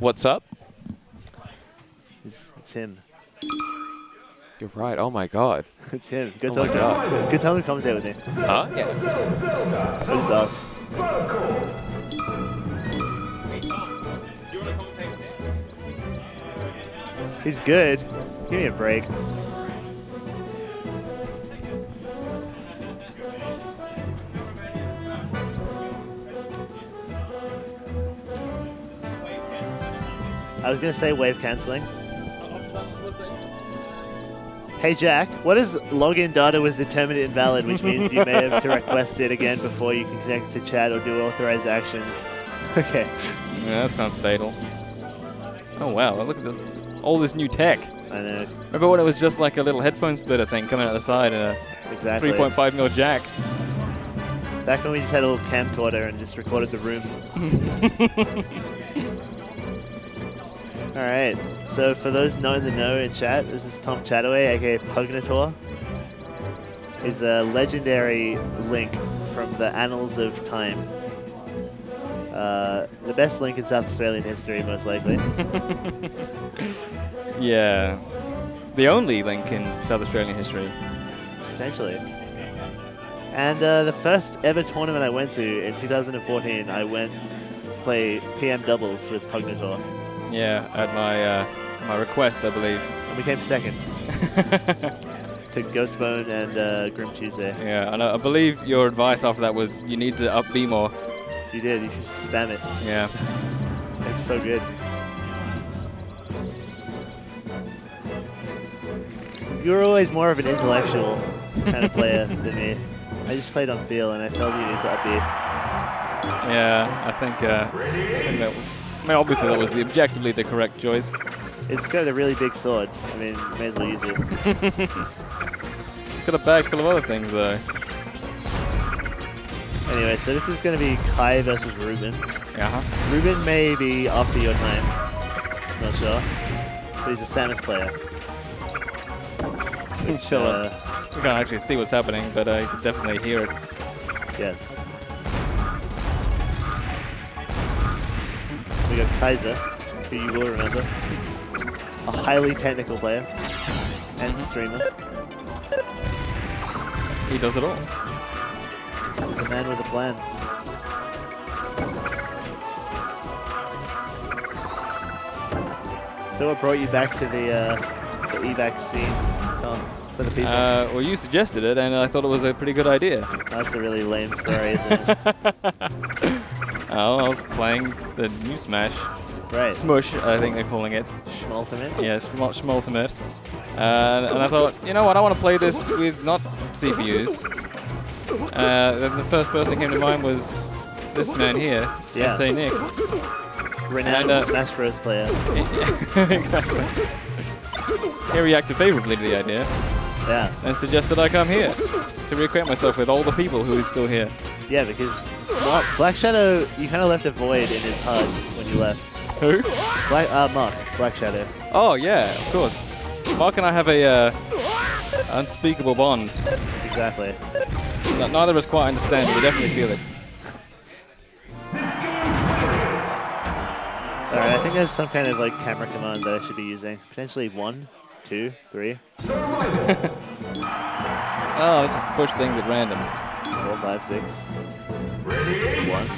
What's up? It's, it's him. You're right. Oh my god. It's him. Go Oh talk my to God. him. Go tell him to commentate with me. Huh? Yeah. I just ask. He's good. Give me a break. I was gonna say wave canceling. Hey Jack, what is login data was determined invalid, which means you may have to request it again before you can connect to chat or do authorized actions. okay. Yeah, that sounds fatal. Oh wow, look at this. All this new tech. I know. Remember when it was just like a little headphone splitter thing coming out the side and a Exactly. 3.5 mil jack? Back when we just had a little camcorder and just recorded the room. All right. So for those not in the know in chat, this is Tom Chataway, aka Pugnator. He's a legendary link from the annals of time. Uh, the best link in South Australian history, most likely. Yeah. The only link in South Australian history. Potentially. And uh, the first ever tournament I went to in 2014, I went to play PM doubles with Pugnator. Yeah, at my uh, my request, I believe. And we came second to Ghostbone and uh, Grim Tuesday. Yeah, and I, I believe your advice after that was you need to up B more. You did. You should spam it. Yeah. It's so good. You're always more of an intellectual kind of player than me. I just played on feel, and I felt you needed to up B. Yeah, I think, uh, I think that. I mean, obviously that was the objectively the correct choice. It's got a really big sword. I mean, may as well use it. Got a bag full of other things though. Anyway, so this is going to be Kai versus Ruben. Yeah. Ruben may be after your time. Not sure. But he's a Samus player. Which, Chill uh. We can't actually see what's happening, but uh, can definitely hear it. yes. Got Kaiza, who you will remember. A highly technical player. And streamer. He does it all. He's a man with a plan. So what brought you back to the, uh, the evac scene, Tom, for the people? Uh, well, you suggested it, and I thought it was a pretty good idea. That's a really lame story, isn't it? Oh, I was playing the new Smash. Right. Smush, I think they're calling it. Schmalterman? Yes. Uh, and I thought, you know what, I want to play this with not CPUs. Uh, the, first person that came to mind was this man here, Yeah. SA Nick. Renowned And, uh, Smash Bros. player. exactly. He reacted favorably to the idea Yeah. and suggested I come here to reacquaint myself with all the people who are still here. Yeah, because Mark, Black Shadow, you kind of left a void in his HUD when you left. Who? Black, uh, Mark, Black Shadow. Oh, yeah, of course. Mark and I have a uh, unspeakable bond. Exactly. N- Neither of us quite understand, but we definitely feel it. Alright, I think there's some kind of like camera command that I should be using. Potentially one, two, three, Oh, let's just push things at random. four, five, six. One.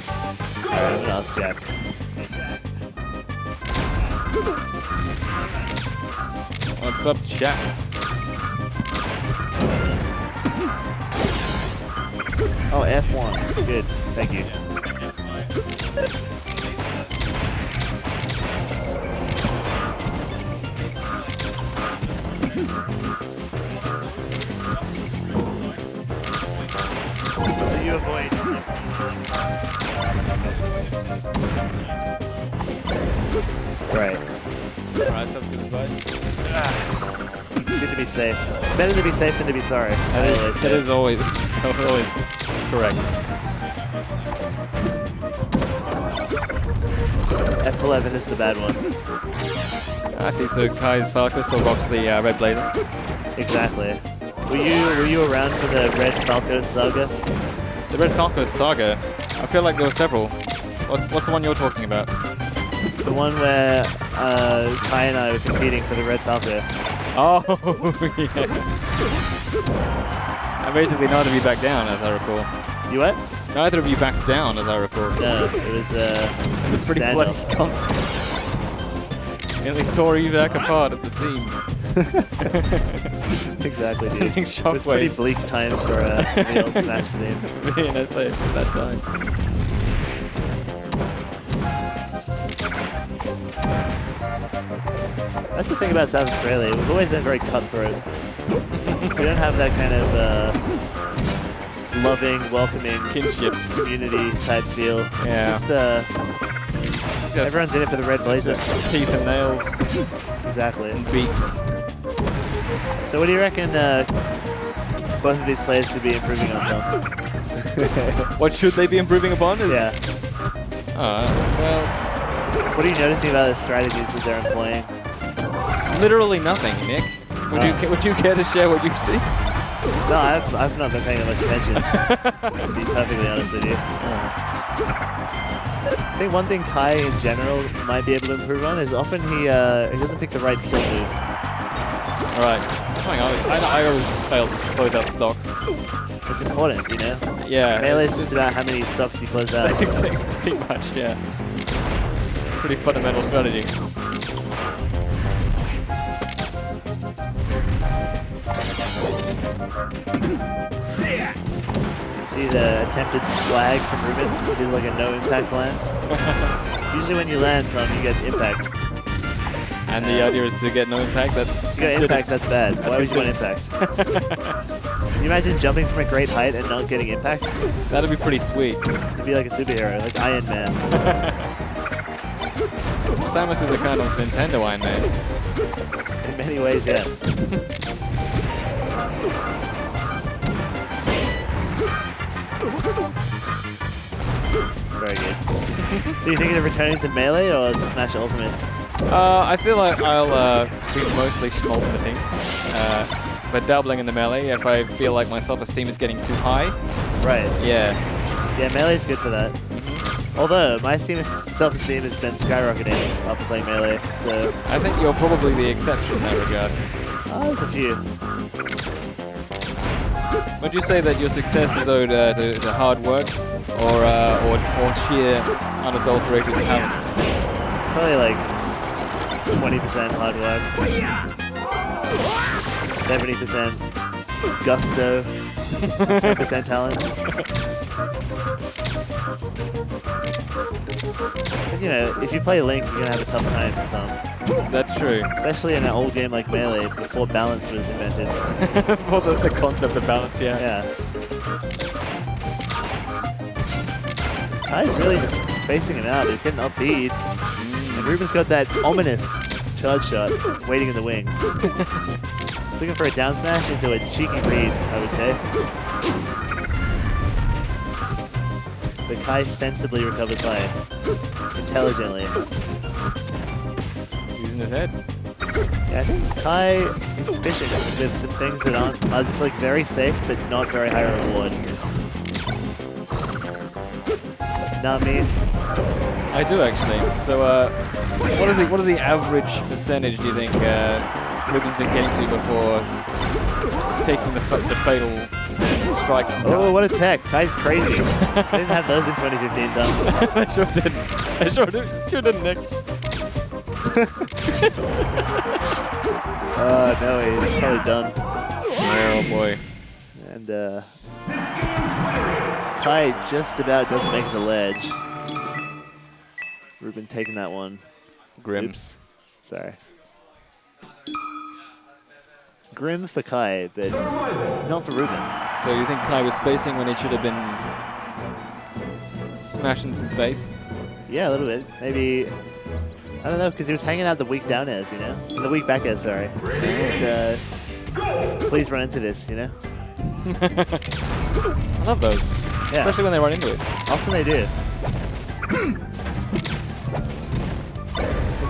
Alright, I'm Jack. What's up, Jack? Oh, F1. Good. Thank you. So you avoid. Right. Alright, sounds good advice. It's good to be safe. It's better to be safe than to be sorry. That I always that say. is always, always correct. F11 is the bad one. I see, so Kai's Falco still rocks the uh, red blazer. Exactly. Were you were you around for the Red Falco saga? The Red Falco saga, I feel like there were several. What's, what's the one you're talking about? The one where uh, Kai and I were competing for the Red Falco. Oh, yeah. And basically neither of you backed down, as I recall. You what? Neither of you backed down, as I recall. No, it was uh, Pretty bloody contest. Nearly tore Evac apart at the seams. exactly, dude. It was pretty bleak time for uh, the old Smash scene. Me and SA at that time. That's the thing about South Australia. We've always been very cutthroat. we don't have that kind of uh, loving, welcoming Kinship. community type feel. Yeah. It's just uh, everyone's in it for the red blazers. teeth and nails Exactly. and beaks. So what do you reckon uh, both of these players could be improving on, Tom? What should they be improving upon? Is- yeah. Uh, well, What are you noticing about the strategies that they're employing? literally nothing, Nick. Would you Oh. ca- would you care to share what you see? No, I've, I've not been paying that much attention, to be perfectly honest with you. I think one thing Kai in general might be able to improve on is often he uh, he doesn't pick the right kill move. All right. Hang on. I, I always fail to close out stocks. It's important, you know? Yeah. Melee is just about how many stocks you close out. Exactly, pretty much, yeah. Pretty fundamental strategy. See the attempted swag from Ruben? He did like a no impact land. Usually when you land, Tom, you get impact. And the idea is to get no impact. That's you impact, that's bad. That's Why would you want impact? Can you imagine jumping from a great height and not getting impact? That'd be pretty sweet. You'd be like a superhero, like Iron Man. Samus is a kind of Nintendo Iron Man. In many ways, yes. Very good. so you're thinking of returning to Melee or Smash Ultimate? Uh, I feel like I'll uh, be mostly ultimating, uh, but dabbling in the melee if I feel like my self-esteem is getting too high. Right. Yeah. Yeah, Melee's good for that. Mhm. Although, my self-esteem has been skyrocketing after playing Melee, so... I think you're probably the exception in that regard. Oh, there's a few. Would you say that your success is owed uh, to, to hard work or, uh, or, or sheer unadulterated talent? Probably like 20% hard work. 70% gusto. 10% talent. And, you know, if you play Link, you're gonna have a tough time, Tom. That's true. Especially in an old game like Melee, before balance was invented. For the, the concept of balance, yeah. Yeah. Kai's really just spacing him out. He's getting upbeat. And Ruben's got that ominous charge shot waiting in the wings. He's looking for a down smash into a cheeky read, I would say. But Kai sensibly recovers by intelligently. He's using his head. Yeah, I think Kai is fishing with some things that aren't are just like very safe but not very high reward. Know what I do actually. So, uh, what is the what is the average percentage do you think uh, Ruben's been getting to before taking the the fatal strike? Oh, what a tech! Kai's crazy. I didn't have those in 2015, Tom. I sure didn't. I sure did. Sure didn't, Nick. Oh no, he's probably done. Oh boy. And uh, Kai just about doesn't make to ledge. Ruben taking that one. Grim. Oops. Sorry. Grim for Kai, but not for Ruben. So you think Kai was spacing when he should have been smashing some face? Yeah, a little bit. Maybe, I don't know, because he was hanging out the weak down airs, you know? The weak back airs, sorry. Just, uh, please run into this, you know? I love those, Yeah, especially when they run into it. often they do.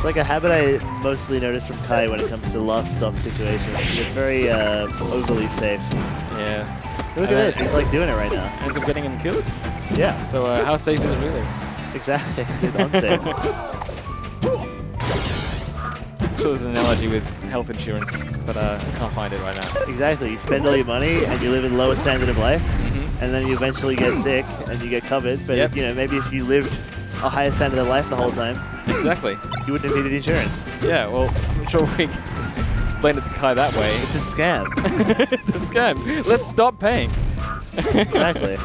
It's like a habit I mostly notice from Kai when it comes to last stock situations. It's very uh, overly safe. Yeah. Look And at this, he's like doing it right now. Ends up getting him killed. Yeah, So uh, how safe is it really? exactly. It's unsafe. sure there's an analogy with health insurance, but uh, I can't find it right now. Exactly. You spend all your money and you live in lowest standard of life, Mm-hmm. and then you eventually get sick and you get covered. But Yep. you know, maybe if you lived a higher standard of life the whole time, Exactly. you wouldn't have needed insurance. Yeah, well, I'm sure we explain it to Kai that way. It's a scam. it's a scam. Let's stop paying. exactly.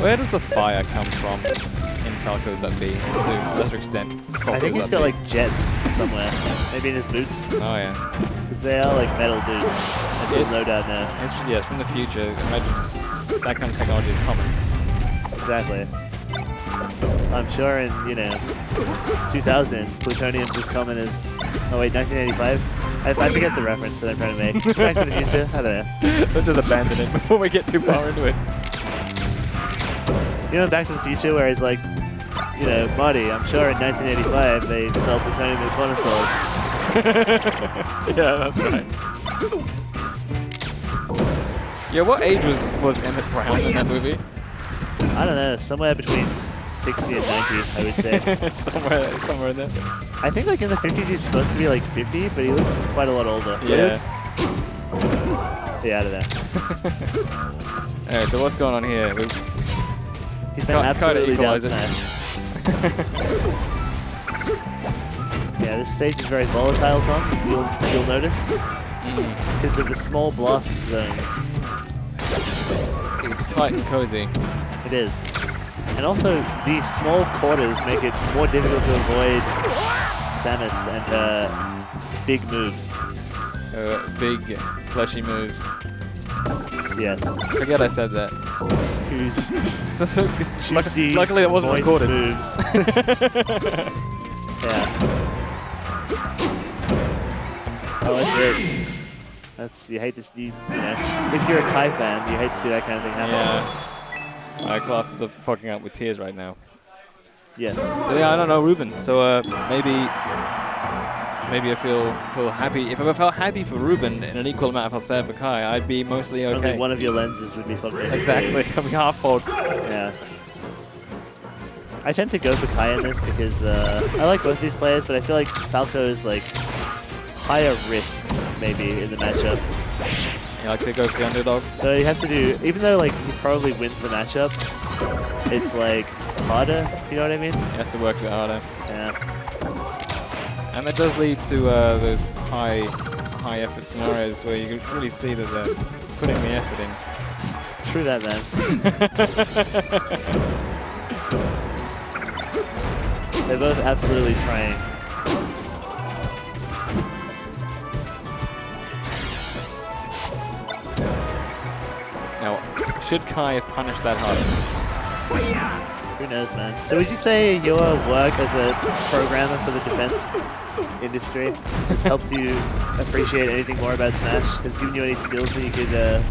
Where does the fire come from in Falco's Up B? To a lesser extent. I think he's got B. like jets somewhere. Maybe in his boots. Oh yeah. Because they are like metal boots. That's It- what no doubt know. It's, yeah, it's from the future. Imagine that kind of technology is common. Exactly. I'm sure in, you know, 2000, plutonium's as common as, oh wait, 1985? I, I forget the reference that I'm trying to make. Back to the future? I don't know. Let's just abandon it before we get too far into it. You know, Back to the Future, where he's like, you know, Marty, I'm sure in 1985 they sell plutonium in corner stores. yeah, that's right. Yeah, what age was was Emmett Brown in that movie? I don't know, somewhere between 60 and 90, I would say. somewhere, somewhere in there. I think like in the 50s he's supposed to be like 50, but he looks quite a lot older. Yeah. yeah, I don't know. Alright, so what's going on here? We've, He's been absolutely down. Yeah, this stage is very volatile, Tom. You'll you'll notice mm, because of the small blast zones. Tight and cozy. It is, and also these small quarters make it more difficult to avoid Samus and her big moves. Uh, big, fleshy moves. Yes, Forget I said that. huge, So, so, juicy, luckily, it wasn't recorded. moves. yeah. Oh, that's it. That's you hate to see. You know, if you're a Kai fan, you hate to see that kind of thing happen. Yeah. My glasses are fucking up with tears right now. Yes. But yeah, I don't know Ruben. So uh, maybe, maybe I feel feel happy. If I felt happy for Ruben in an equal amount I felt sad for Kai, I'd be mostly okay. Only one of your lenses would be fucked up. exactly. Be half full. Yeah. I tend to go for Kai in this because uh, I like both these players, but I feel like Falco is like higher risk maybe in the matchup. You like to go for the underdog. So he has to do, even though like he probably wins the matchup, it's like harder. You know what I mean? He has to work a bit harder, Yeah. and that does lead to uh, those high, high effort scenarios where you can really see that they're putting the effort in. True that, man. They're both absolutely trying. Should Kai have punished that hard? Who knows, man? So would you say your work as a programmer for the defense industry has helped you appreciate anything more about Smash? Has given you any skills that you could, uh,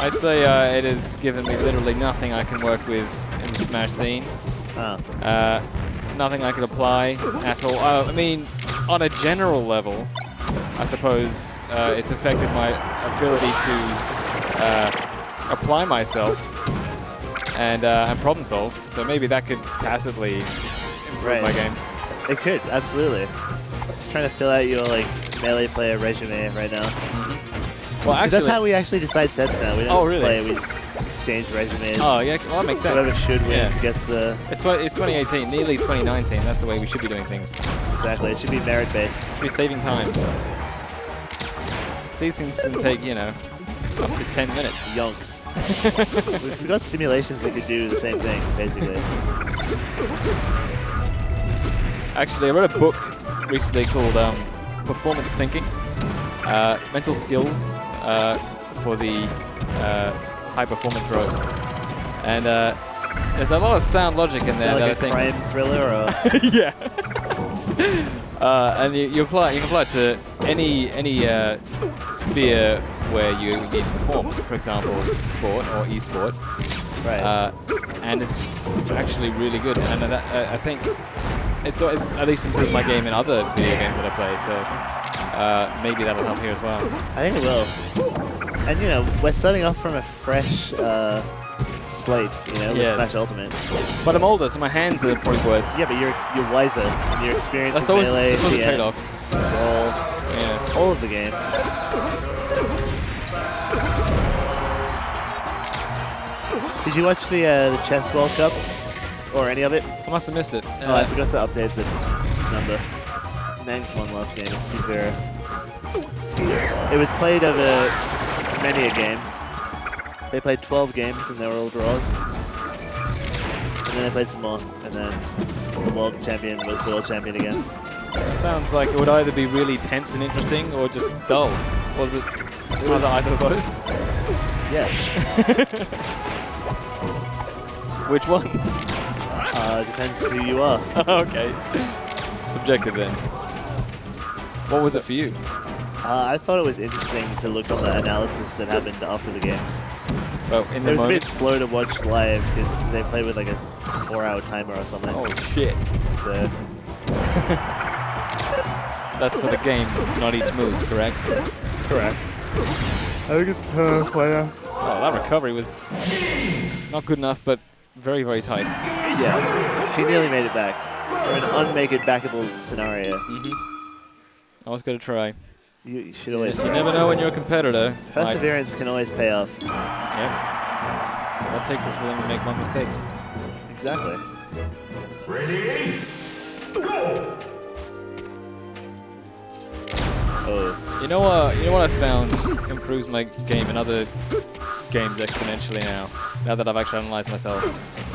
I'd say uh, it has given me literally nothing I can work with in the Smash scene. oh, Uh, nothing I could apply at all. Uh, I mean, on a general level, I suppose uh, it's affected my ability to uh, apply myself and, uh, and problem solve. So maybe that could tacitly improve Right. my game. it could, absolutely. Just trying to fill out your, like, melee player resume right now. Well, actually, that's how we actually decide sets now. We don't Oh, just really? play, we just exchange resumes. oh yeah, well that makes sense. Whatever should win Yeah. gets the, It's, tw- it's 2018, nearly 2019. That's the way we should be doing things. exactly, it should be merit-based. We're saving time. These things can take, you know, up to 10 minutes. Yonks. We've got simulations that could do the same thing, basically. Actually, I read a book recently called um, Performance Thinking, uh, Mental Skills uh, for the uh, High Performance Road. And uh, there's a lot of sound logic in there Is that that I like a think. crime thriller or... yeah. Uh, and you, you apply you can apply it to any any uh, sphere where you need to perform. For example, sport or e-sport. Right. Uh, and it's actually really good. And uh, I think it's at least improved my game in other video games that I play. So uh, maybe that'll help here as well. I think it will. And you know, we're starting off from a fresh uh, slate, you know, Yes. Smash Ultimate. But I'm older, so my hands are probably worse. Yeah, but you're ex- you're wiser. and You're experienced That's always, melee, that's always trade-off. Yeah. all of the games. Did you watch the uh, the Chess World Cup or any of it? I must have missed it. Oh, I Uh, forgot to update the number. Nangs won last game. It's 2-0. It was played over many a game. They played 12 games and they were all draws. And then they played some more. And then the world champion was the world champion again. sounds like it would either be really tense and interesting or just dull. Was it? Was either of those? Yes. Which one? Uh, depends who you are. okay. Subjective then. What was it for you? Uh, I thought it was interesting to look on the analysis that happened after the games. Well, in It the was a bit slow to watch live because they played with like a four-hour timer or something. Oh shit. So That's for the game, not each move, correct? correct. I think it's per player. Oh, that recovery was not good enough, but very, very tight. Yeah, he nearly made it back for an unmake it backable scenario. hmm I was going to try. You, you should always. Yes, you never know when you're a competitor. might- Perseverance can always pay off. Yep. All it takes is for them to make one mistake. Exactly. Ready. Oh, You know what? You know what I found improves my game in other games exponentially now. Now that I've actually analyzed myself,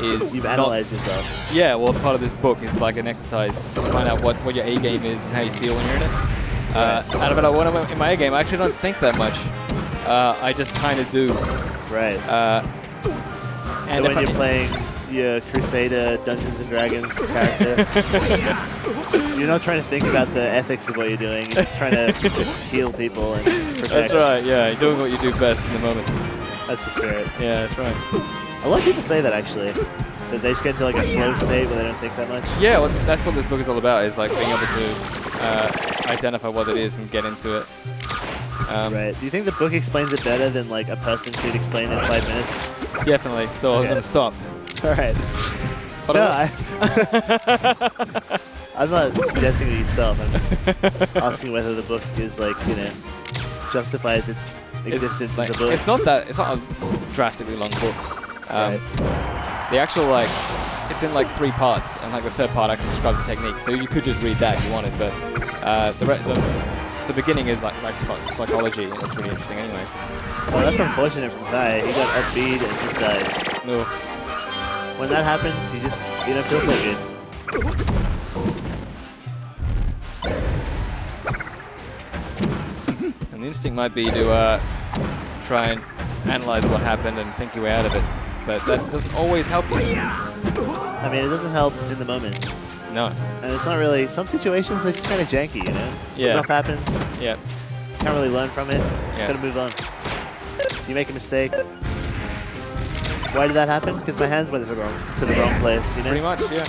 is you've not- analyzed yourself. Yeah, well, part of this book is like an exercise to find out what, what your A game is and how you feel when you're in it. Uh, and about when I'm in my A game, I actually don't think that much. Uh, I just kind of do. Right. Uh, so and when if I- you're playing your Crusader Dungeons and Dragons character, you're not trying to think about the ethics of what you're doing. You're just trying to heal people and protect. That's right. Yeah, you're doing what you do best in the moment. That's the spirit. Yeah, that's right. A lot of people say that actually. They just get into like a flow state where they don't think that much. Yeah, well, that's- what this book is all about. Is like being able to uh, identify what it is and get into it. Um, Right. Do you think the book explains it better than like a person could explain it in five minutes? Definitely. So I'm gonna stop. All right. But no, I- I'm not suggesting that you stop. I'm just asking whether the book is like you know justifies its it's, existence like- as a book. it's not that. It's not a drastically long book. Um, The actual like, it's in like three parts, and like the third part actually describes the technique. So you could just read that if you wanted, but uh, the, re- the the beginning is like like psych- psychology, and that's really interesting anyway. Well, that's unfortunate from Kai. He got upbeat and just died. Oof. When that happens, you just you don't feel so good. And the instinct might be to uh, try and analyze what happened and think your way out of it, but that doesn't always help you. I mean, it doesn't help in the moment, No. and it's not really. Some situations they're just kind of janky, you know. Yeah. Stuff happens. Yeah. Can't really learn from it. Just Yeah. gotta move on. You make a mistake. Why did that happen? Because my hands went to the wrong to the wrong place. You know. Pretty much. Yeah.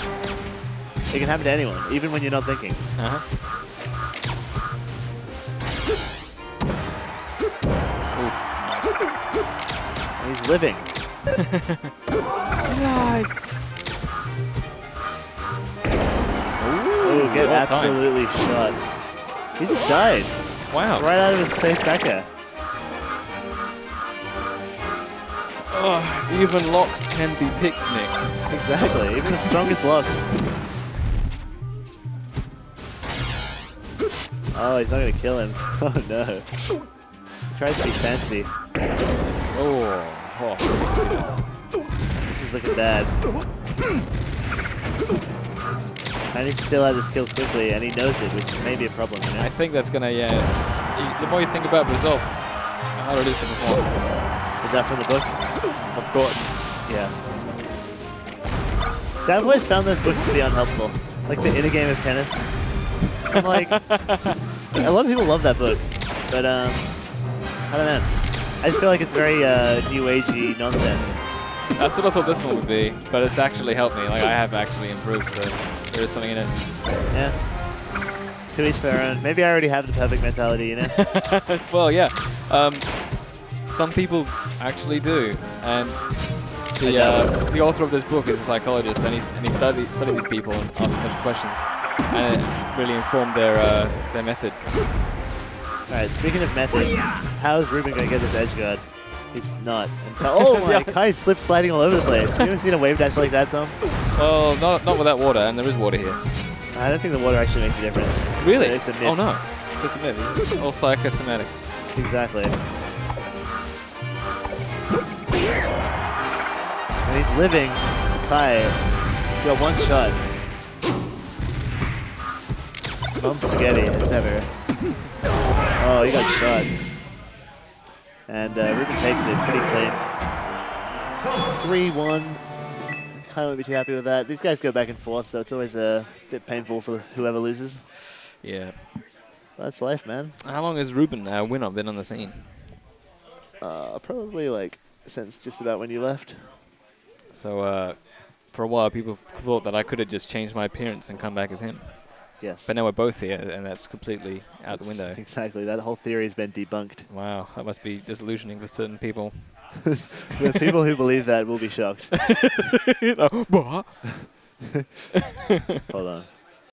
It can happen to anyone, even when you're not thinking. Uh huh. Oof. He's living. Oh, get well timed. absolutely shot. He just died Wow. right out of his safe back air. Oh, even locks can be picked, Nick. Exactly. Even the strongest locks. Oh, he's not gonna kill him. Oh no. He tries to be fancy. Oh. oh. Looking bad. And he's still out his kill quickly, and he knows it, which may be a problem, you I think that's gonna, yeah. The more you think about results, the harder it is to perform. Is that from the book? Of course. Yeah. See, I've always found those books to be unhelpful. Like the inner game of tennis. I'm like, a lot of people love that book, but um, I don't know. I just feel like it's very uh, new agey nonsense. That's what I thought this one would be, but it's actually helped me. Like I have actually improved, so there is something in it. Yeah. To each their own. Maybe I already have the perfect mentality, you know? well, yeah. Um, some people actually do, and The, uh, the author of this book is a psychologist, and he's and he studied studied these people and asked a bunch of questions, and it really informed their uh, their method. All right, speaking of method, how is Ruben going to get this edge guard? He's not. And Kai- oh my, Yeah. Kai's slip sliding all over the place. You ever seen a wave dash like that, Tom? Well, not not without water, and there is water here. I don't think the water actually makes a difference. Really? It's a myth. Oh no, it's just a myth. It's just all psychosomatic. Exactly. And he's living. Kai. He's got one shot. Mom spaghetti, as ever. Oh, he got shot. And uh, Ruben takes it pretty clean. 3-1. Kind of won't be too happy with that. These guys go back and forth, so it's always a bit painful for whoever loses. Yeah. That's life, man. How long has Ruben uh, Winner been on the scene? Uh, probably like since just about when you left. So uh, for a while, people thought that I could have just changed my appearance and come back as him. Yes. But now we're both here, and that's completely out the window. Exactly. That whole theory has been debunked. Wow, that must be disillusioning for certain people. the people who believe that will be shocked. Hold on.